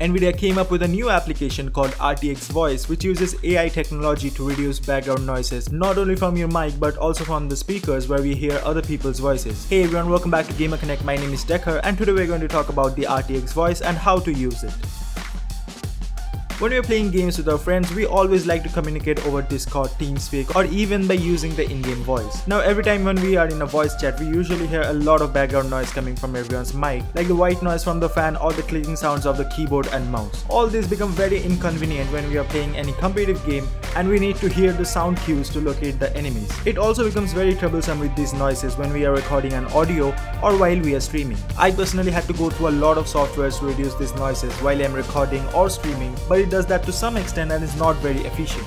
Nvidia came up with a new application called RTX Voice which uses AI technology to reduce background noises not only from your mic but also from the speakers where we hear other people's voices. Hey everyone welcome back to Gamer Connect my name is Decker and today we're going to talk about the RTX Voice and how to use it. When we're playing games with our friends, we always like to communicate over Discord, TeamSpeak, or even by using the in-game voice. Now every time when we are in a voice chat, we usually hear a lot of background noise coming from everyone's mic, like the white noise from the fan or the clicking sounds of the keyboard and mouse. All these become very inconvenient when we are playing any competitive game and we need to hear the sound cues to locate the enemies. It also becomes very troublesome with these noises when we are recording an audio or while we are streaming. I personally had to go through a lot of softwares to reduce these noises while I'm recording or streaming, but it does that to some extent and is not very efficient.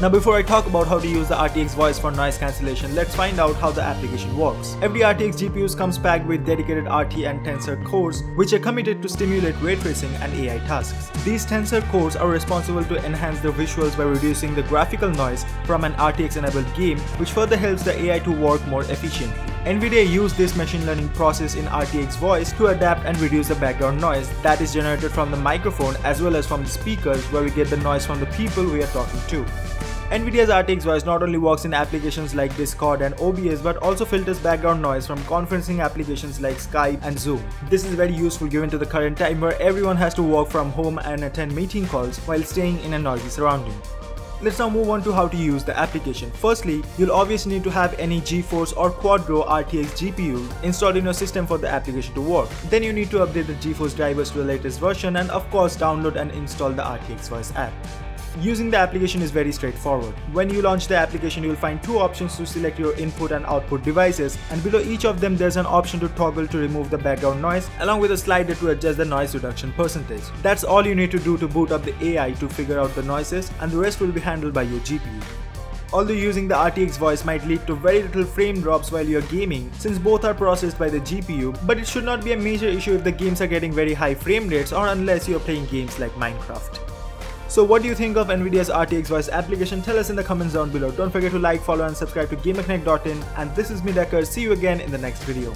Now before I talk about how to use the RTX voice for noise cancellation, let's find out how the application works. Every RTX GPU comes packed with dedicated RT and Tensor cores which are committed to stimulate ray tracing and AI tasks. These Tensor cores are responsible to enhance the visuals by reducing the graphical noise from an RTX enabled game which further helps the AI to work more efficiently. NVIDIA used this machine learning process in RTX voice to adapt and reduce the background noise that is generated from the microphone as well as from the speakers where we get the noise from the people we are talking to. NVIDIA's RTX voice not only works in applications like Discord and OBS but also filters background noise from conferencing applications like Skype and Zoom. This is very useful given to the current time where everyone has to work from home and attend meeting calls while staying in a noisy surrounding. Let's now move on to how to use the application. Firstly, you'll obviously need to have any GeForce or Quadro RTX GPU installed in your system for the application to work. Then you need to update the GeForce drivers to the latest version and of course download and install the RTX Voice app. Using the application is very straightforward. When you launch the application, you'll find two options to select your input and output devices and below each of them there's an option to toggle to remove the background noise along with a slider to adjust the noise reduction percentage. That's all you need to do to boot up the AI to figure out the noises and the rest will be handled by your GPU. Although using the RTX voice might lead to very little frame drops while you're gaming, since both are processed by the GPU, but it should not be a major issue if the games are getting very high frame rates or unless you're playing games like Minecraft. So what do you think of Nvidia's RTX voice application? Tell us in the comments down below. Don't forget to like, follow and subscribe to GamerConnect.in and this is me Decker. See you again in the next video.